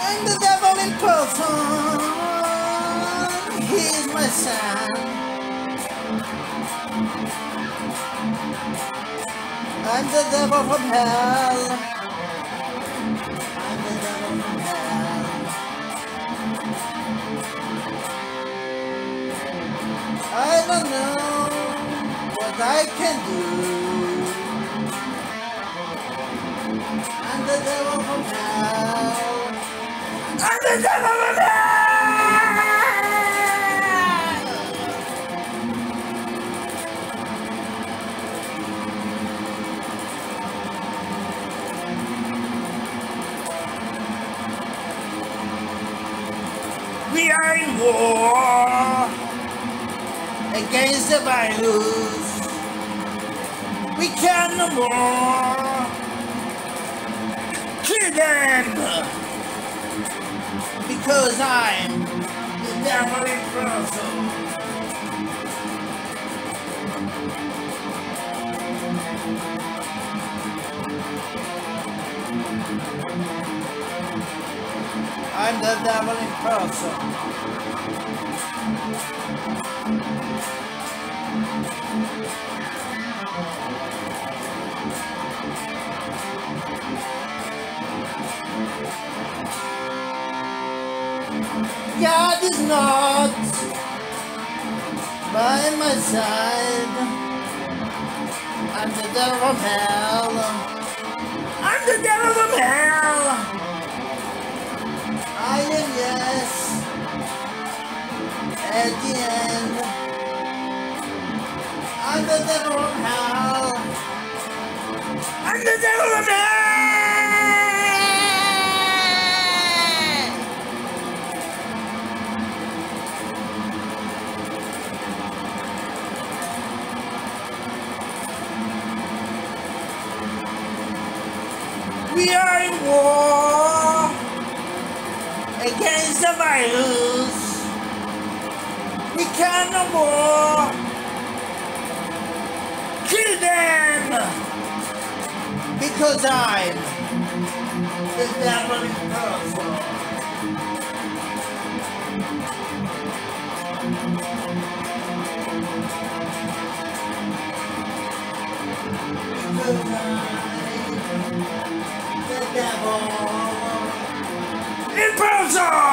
I'm the devil in person. He's my son. I'm the devil from hell. I'm the devil from hell. I don't know what I can do. I'm the devil from hell. I'm the devil in war against the virus. We can no more kill them because I'm the devil in person. I'm the devil in person. God is not by my side. I'm the devil from hell. I'm the devil from hell. I am yes. At the end, I'm the devil from hell. I'm the devil from hell. We are in war against the virus. We can no more kill them because I'm the devil in person. Because I'm the devil person.